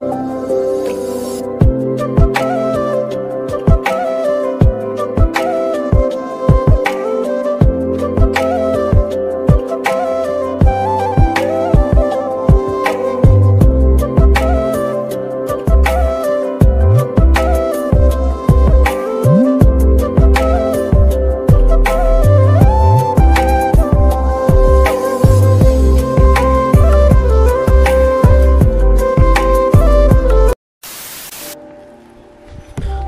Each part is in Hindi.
Música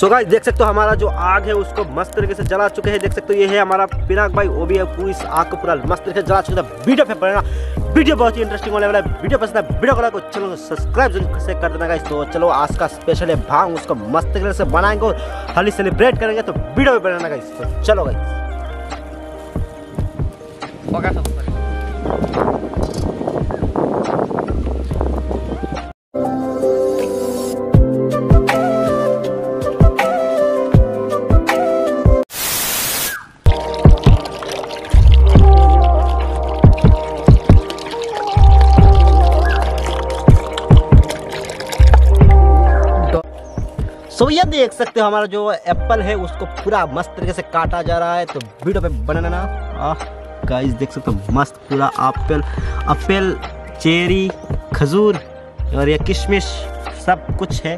सो गाइस देख सकते हो हमारा जो आग है, उसको मस्त तरीके से जला चुके हैं। देख सकते हो, ये है हमारा पिनाक भाई, वो भी है पूरी आग को पूरा मस्त तरीके से जला चुके हैं। वीडियो पे पड़ेगा वीडियो बहुत ही इंटरेस्टिंग होने वाला है। वीडियो पसंद है, वीडियो को लाइक को सब्सक्राइब ज़रूर से कर देना गाइस तो चलो, आज का स्पेशल है भाँग, उसको मस्त तरीके से बनाएँगे और होली सेलिब्रेट करेंगे। तो वीडियो में बनाना गाइस तो चलो गाइस सो ये देख सकते हो हमारा जो एप्पल है, उसको पूरा मस्त तरीके से काटा जा रहा है। तो वीडियो पे बने रहना। आह गाइस देख सकते हो, मस्त पूरा एप्पल एप्पल चेरी, खजूर और ये किशमिश, सब कुछ है।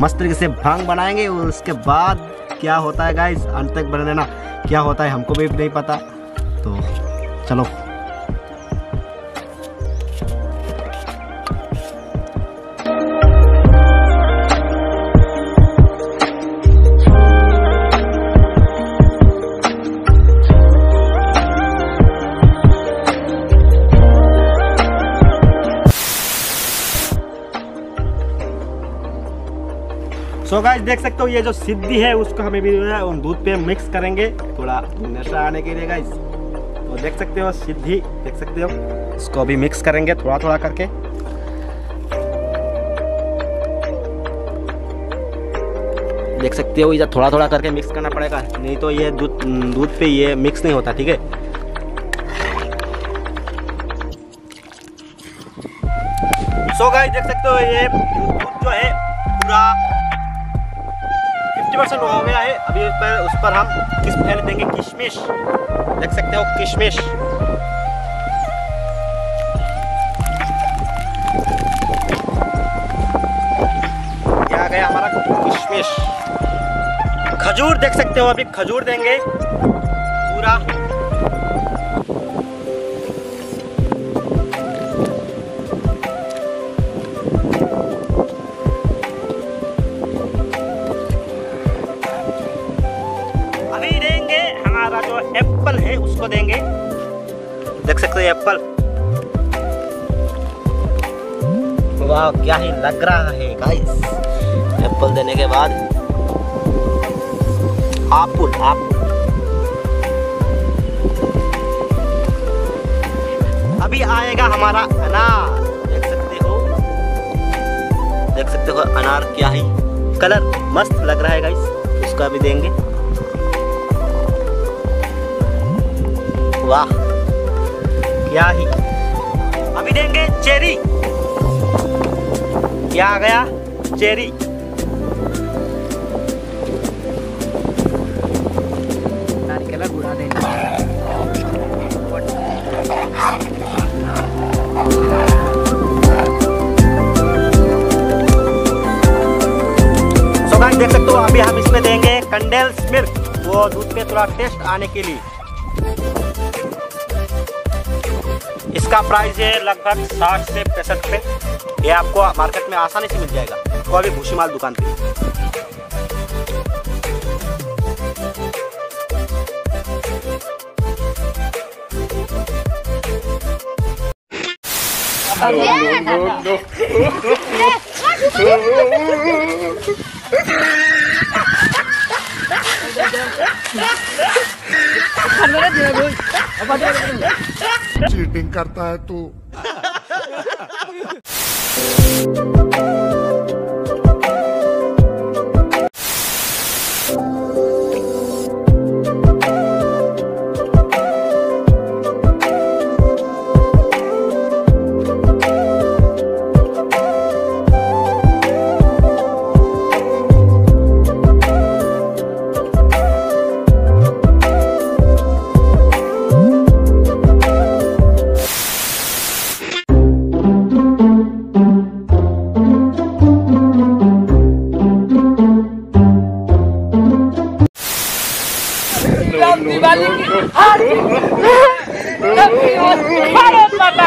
मस्त तरीके से भाँग बनाएँगे और उसके बाद क्या होता है गाइस अंत तक बने रहना। क्या होता है, हमको भी नहीं पता। तो चलो। सो so गाइस देख सकते हो ये जो सिद्धि है, उसको हमें भी उन दूध पे मिक्स करेंगे। थोड़ा नशा आने के लिए गाइस तो देख सकते हो, सिद्धि, देख सकते हो। इसको भी मिक्स करेंगे थोड़ा थोड़ा करके। देख सकते हो, इधर थोड़ा थोड़ा करके मिक्स करना पड़ेगा। नहीं तो ये दूध दूध पे ये मिक्स नहीं होता, ठीक है? सो गाइस देख सकते हो, ये दूध जो है फिफ्टी परसेंट हो गया है। अभी पर उस पर हम किस पहले देंगे? किशमिश। देख सकते हो, किशमिश। क्या गया हमारा? किशमिश। खजूर देख सकते हो, अभी खजूर देंगे। पूरा। देख सकते हो एप्पल वाह क्या ही लग रहा है गाइस एप्पल देने के बाद आपुल आपुल अभी आएगा हमारा अनार. देख सकते हो? देख सकते हो अनार क्या ही कलर मस्त लग रहा है गाइस उसका भी देंगे. वाह. क्या ही अभी देंगे चेरी क्या आ गया चेरी guys, देख सकते हो अभी हम इसमें देंगे कंडेंस मिल्क वो दूध पे थोड़ा टेस्ट आने के लिए। इसका प्राइस है लगभग साठ से पैंसठ रुपये ये आपको मार्केट में आसानी से मिल जाएगा। तो अभी भूसीमाल दुकान पे। चीटिंग करता है तू। दिवाली की भारत माता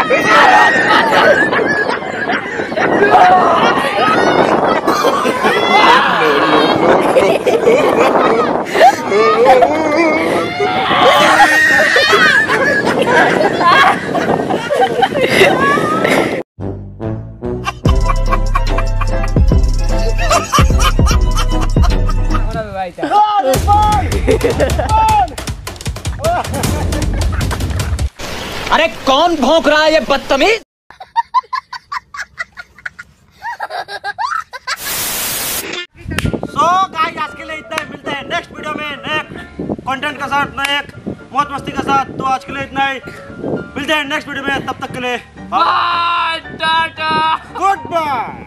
अरे कौन भौंक रहा है ये बदतमीज? सो गाइस आज के लिए इतना ही। मिलते हैं नेक्स्ट वीडियो में नए कंटेंट के साथ नए मौज मस्ती के साथ। तो आज के लिए इतना ही। मिलते हैं नेक्स्ट वीडियो में तब तक के लिए। Bye tata good bye.